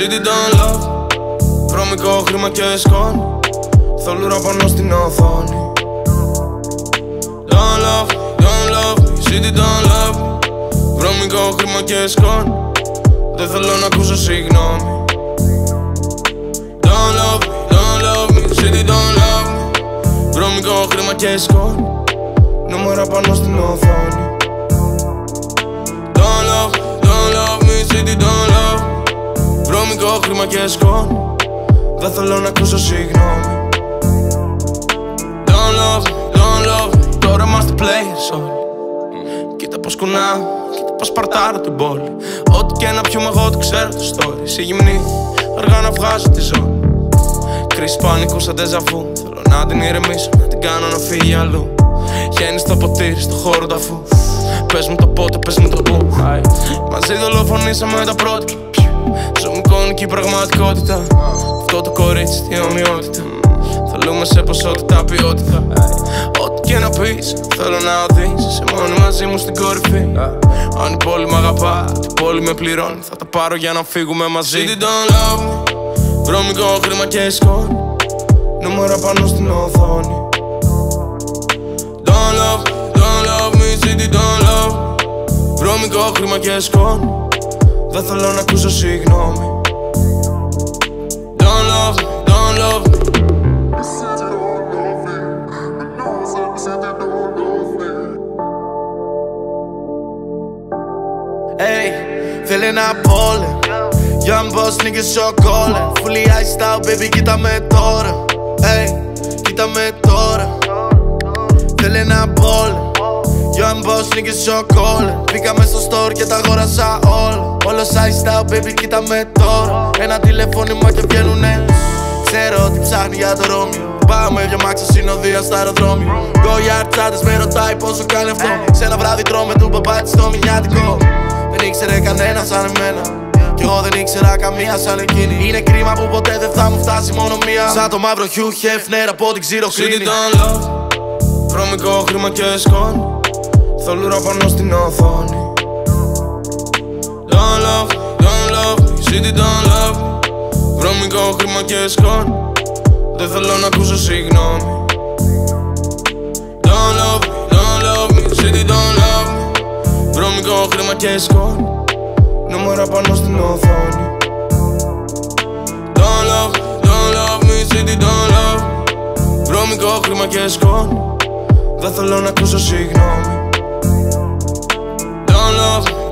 City don't love. Βρώμικο χρήμα και σκόνη. Θολούρα πάνω στην οθόνη. Don't love, don't love me. City don't love me. Βρώμικο χρήμα και σκόνη. Δεν θέλω να ακούσω συγγνώμη. Don't love me, don't love me. City don't love me. Βρώμικο χρήμα και σκόνη. Νούμερα πάνω στην οθόνη. Don't love, don't love me. City don't love me Βρώμικο χρήμα και σκόνη. Δεν θέλω να ακούσω συγγνώμη. Don't love me, don't love me. Τώρα είμαστε players όλοι Κοίτα πως κουνάω, κοίτα πως παρτάρω την πόλη. Ό,τι και να πιούμε εγώ το ξέρω το story. Σε γυμνή, αργά να βγάζω τη ζώνη. Κρίση πανικού σαν τεζαβού Θέλω να την ηρεμήσω, να την κάνω να φύγει αλλού. Χαίνεις το ποτήρι στο χώρο τα φου Πες μου το πότε, πες μου το που Μαζί δολοφονήσαμε τα πρώτα. Ζούμε εικονική πραγματικότητα. Αυτό το κορίτσι, τι ομοιότητα. Θέλουμε σε ποσότητα, ποιότητα. Ό,τι και να πεις, θέλω να οδείς Σε μόνοι μαζί μου στην κορυφή. Αν η πόλη μ' αγαπά, την πόλη με πληρώνει. Θα τα πάρω για να φύγουμε μαζί. City don't love me. Βρώμικο χρήμα και σκόνη. Νούμερα πάνω στην οθόνη. Don't love me, don't love me, city don't love me. Βρώμικο χρήμα και σκόνη. Δεν θέλω να ακούσω συγγνώμη Hey, feeling up ballin' Young boss niggas so callin' Fully iced out, baby, κοίτα με τώρα Hey, κοίτα με τώρα Feeling up ballin' Young boss niggas so callin' Μπήκα μες στο store και τα αγόρασα όλα Όλος iced out, baby, κοίτα με τώρα Ένα τηλεφώνημα και βγαίνουνε Ξέρω ότι ψάχνει για το Ρώμιο Πάμε για μάξα συνοδεία στο αεροδρόμιο Go τσάντες με ρωτάει πόσο κάνει αυτό Σε ένα βράδυ τρώμε του παπάτσι στο μηνιάτικο Δεν ήξερε κανένας σαν εμένα. Κι εγώ δεν ήξερα καμία σαν εκείνη. Είναι κρίμα που ποτέ δεν θα μου φτάσει μόνο μία. Σαν το μαύρο Hugh Hefner από την ξύρο City κρίνη don't love Βρώμικο χρήμα και σκόνη Θολούρα πάνω στην οθόνη. Don't love, don't love me City don't love. Me Βρώμικο χρήμα και σκόνη Δεν θέλω να ακούσω συγγνώμη και σκόνη Νούμερα πάνω στην οθόνη. Don't love, don't love me, city don't love. Βρώμικο χρήμα και σκόνη Δεν θέλω να ακούσω συγγνώμη. Don't love,